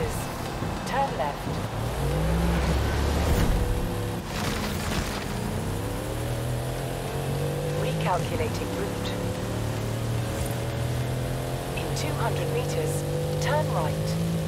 Turn left. Recalculating route. In 200 meters, turn right.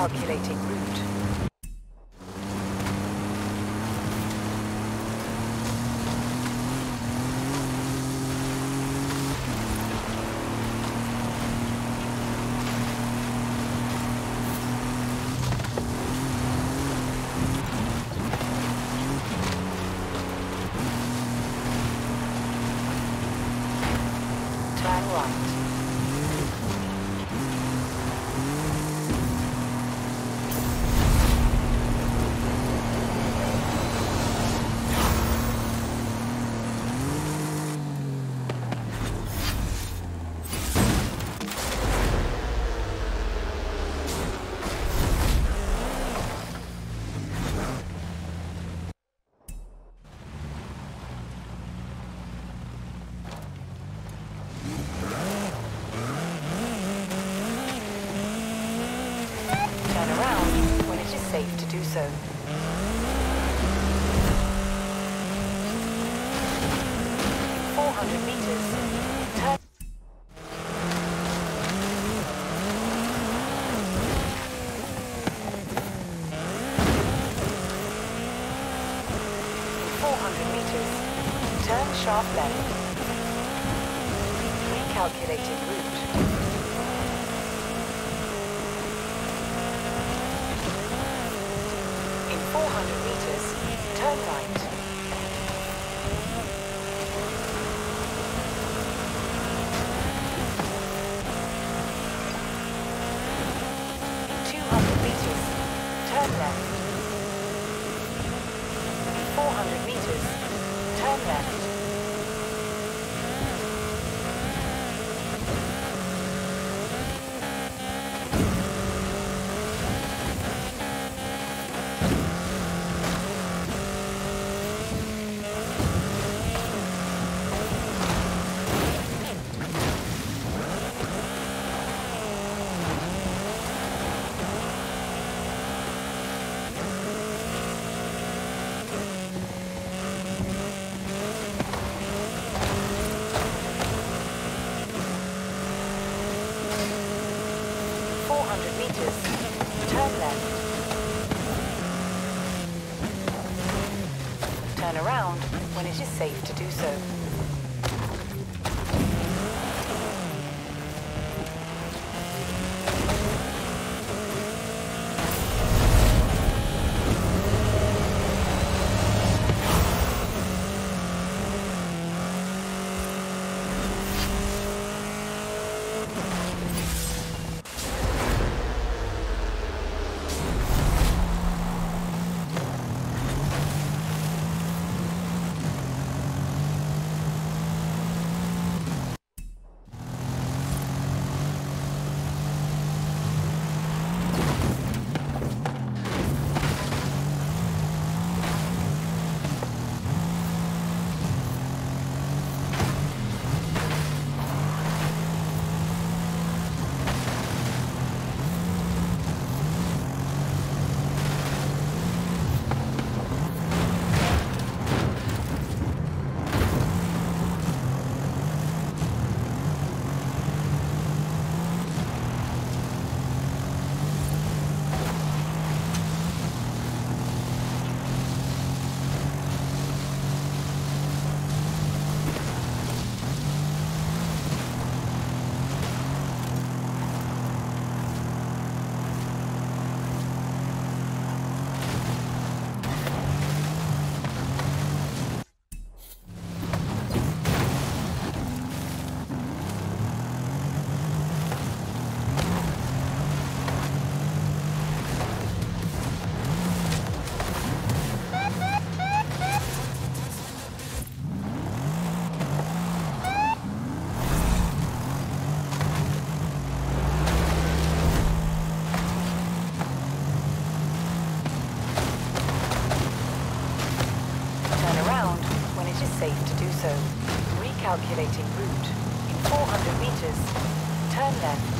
Calculating route. Turn right. off left. Recalculating route. safe to do so. Recalculating route. In 400 meters, turn left.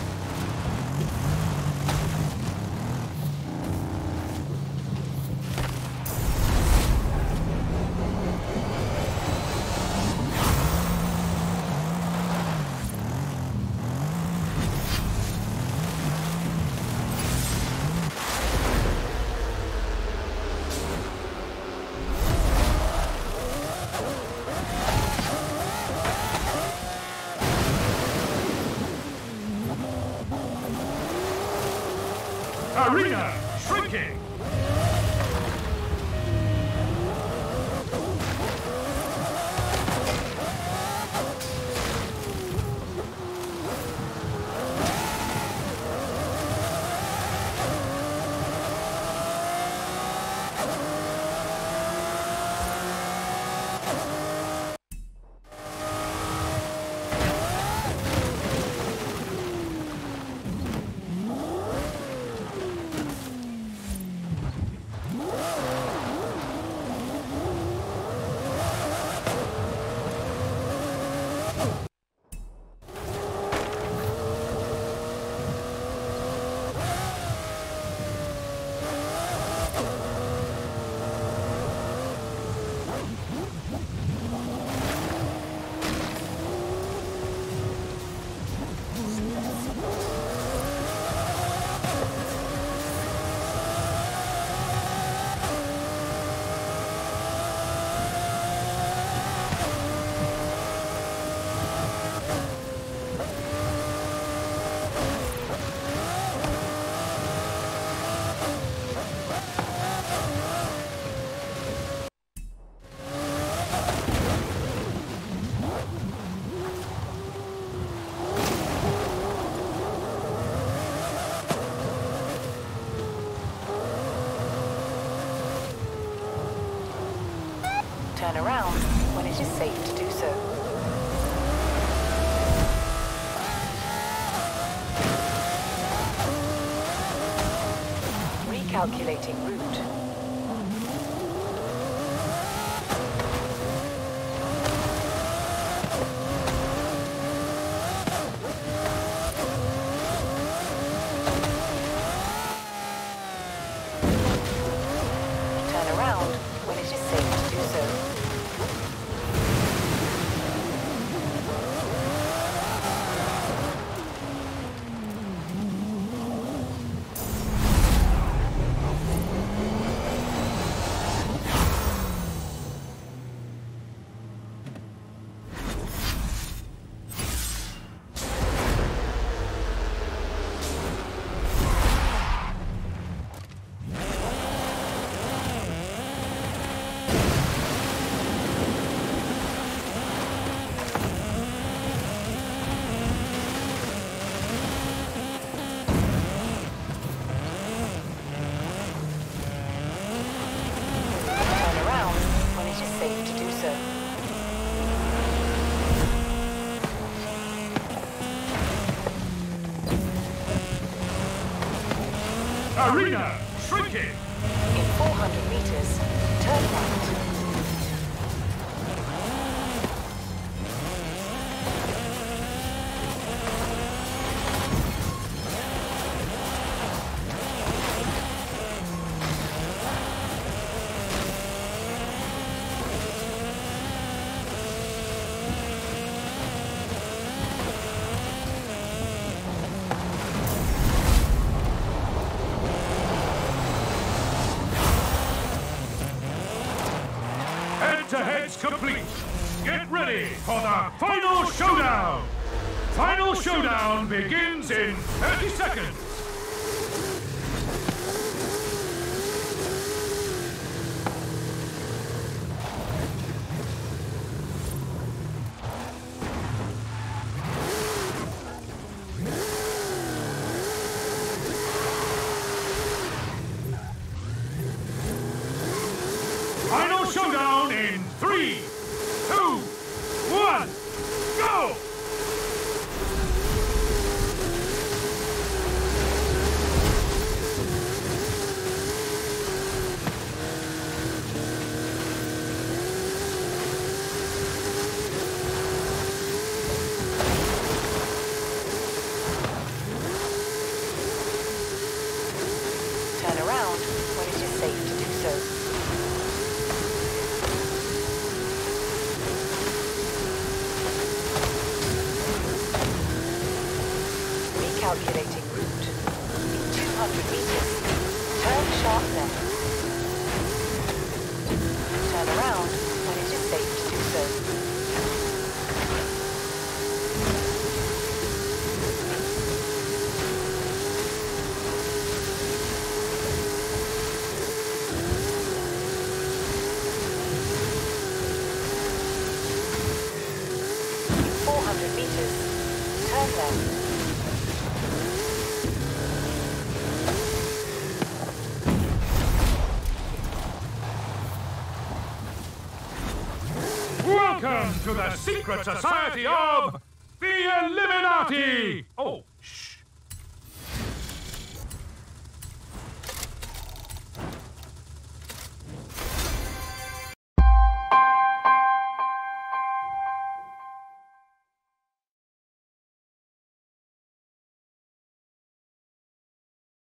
Arena is safe to do so. Recalculating route. Arena shrinking. In 400 meters, turn right. Complete. Get ready for the final showdown. Final showdown begins in 30 seconds. Final showdown in three, two, one, go! Turn around when it is safe to do so. Recalculating route. In 200 meters, turn sharp left. Turn around when it is safe to do so. In 400 meters, turn left. Welcome to the secret society of the Illuminati! Oh,